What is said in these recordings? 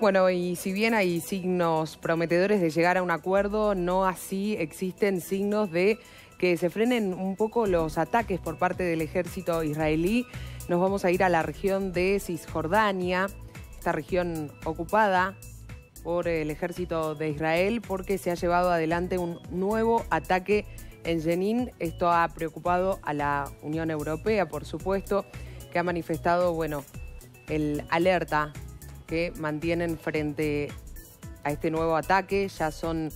Bueno, y si bien hay signos prometedores de llegar a un acuerdo, no así existen signos de que se frenen un poco los ataques por parte del ejército israelí. Nos vamos a ir a la región de Cisjordania, esta región ocupada por el ejército de Israel porque se ha llevado adelante un nuevo ataque en Jenin. Esto ha preocupado a la Unión Europea, por supuesto, que ha manifestado, bueno, el alerta que mantienen frente a este nuevo ataque. Ya son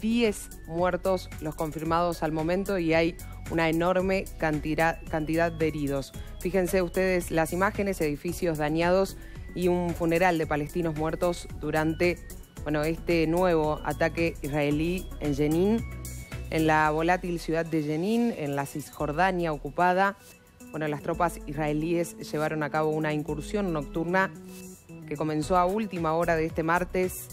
10 muertos los confirmados al momento y hay una enorme cantidad, cantidad de heridos. Fíjense ustedes las imágenes, edificios dañados y un funeral de palestinos muertos durante bueno, este nuevo ataque israelí en Jenin, en la volátil ciudad de Jenin, en la Cisjordania ocupada. Bueno, las tropas israelíes llevaron a cabo una incursión nocturna que comenzó a última hora de este martes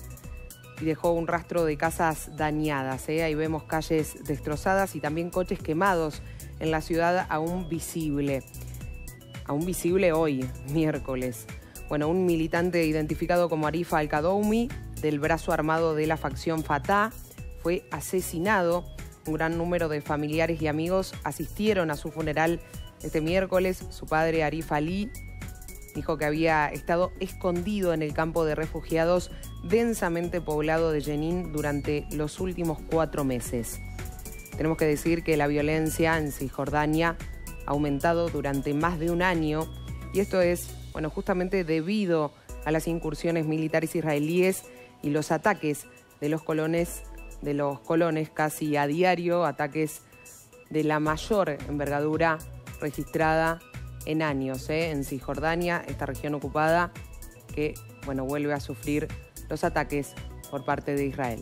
y dejó un rastro de casas dañadas. ¿eh? Ahí vemos calles destrozadas y también coches quemados en la ciudad aún visible. Aún visible hoy, miércoles. Bueno, un militante identificado como Arifa Al-Kadoumi, del brazo armado de la facción Fatah, fue asesinado. Un gran número de familiares y amigos asistieron a su funeral este miércoles. Su padre, Arif Ali, dijo que había estado escondido en el campo de refugiados densamente poblado de Jenin durante los últimos cuatro meses. Tenemos que decir que la violencia en Cisjordania ha aumentado durante más de un año y esto es, bueno, justamente debido a las incursiones militares israelíes y los ataques de los colones, de los colones casi a diario, ataques de la mayor envergadura registrada en años ¿eh? en Cisjordania, esta región ocupada que bueno, vuelve a sufrir los ataques por parte de Israel.